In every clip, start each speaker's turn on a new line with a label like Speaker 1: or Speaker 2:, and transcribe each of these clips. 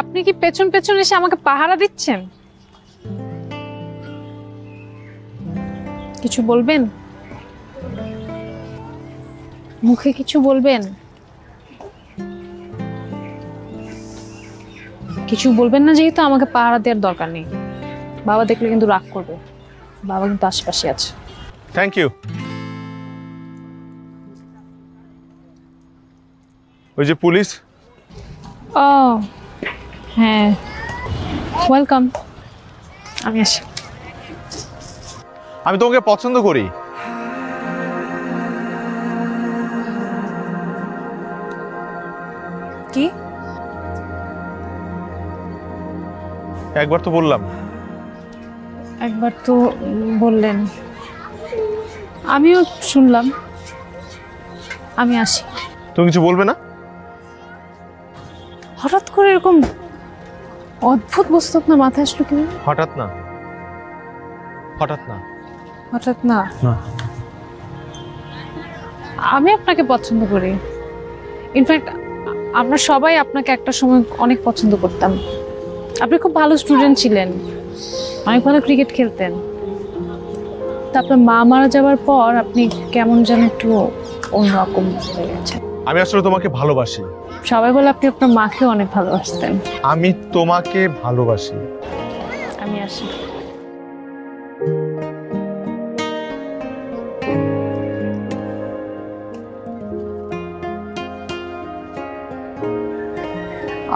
Speaker 1: আপনি কি পেছন পেছন এসে আমাকে পাহারা দিচ্ছেন? কিছু বলবেন? মুখে কিছু বলবেন? কিছু বলবেন না যেহেতু আমাকে পাহারা দেওয়ার দরকার নেই। বাবা দেখলে কিন্তু রাগ করবে। বাবা কিন্তু আশেপাশে আছে।
Speaker 2: থ্যাংক ইউ ওই যে পুলিশ?
Speaker 1: ও হ্যাঁ। ওয়েলকাম আমি আসি।
Speaker 2: আমি তোমাকে পছন্দ করি।
Speaker 1: কি?
Speaker 2: একবার তো বললাম।
Speaker 1: একবার তো বললেন। আমিও শুনলাম। আমি আসি।
Speaker 2: তুমি কিছু বলবে না?
Speaker 1: হঠাৎ করে এরকম অদ্ভুত বস্তু আপনার মাথায় আসলো কি?
Speaker 2: হঠাৎ না। হঠাৎ না।
Speaker 1: হঠাৎ না?
Speaker 2: না।
Speaker 1: আমি আপনাকে পছন্দ করি। ইনফ্যাক্ট আমরা সবাই আপনাকে একটা সময় অনেক পছন্দ করতাম। আপনি খুব ভালো স্টুডেন্ট ছিলেন। অনেক ভালো ক্রিকেট খেলতেন। তারপর মা মারা যাওয়ার পর আপনি কেমন যেন একটু অন্যরকম হয়ে গেছেন।
Speaker 2: আমি আসলে তোমাকে ভালোবাসি।
Speaker 1: সবাই বলে আপনি আপনার মাকে অনেক ভালোবাসতেন।
Speaker 2: আমি তোমাকে ভালোবাসি।
Speaker 1: আমি আসি।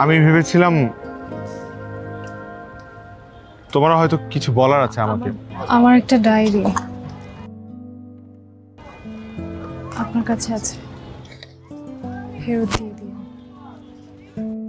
Speaker 2: আমি ভেবেছিলাম তোমার হয়তো কিছু বলার আছে আমাকে।
Speaker 1: আমার একটা ডায়েরি আপনার কাছে আছে। हेयर दे दिया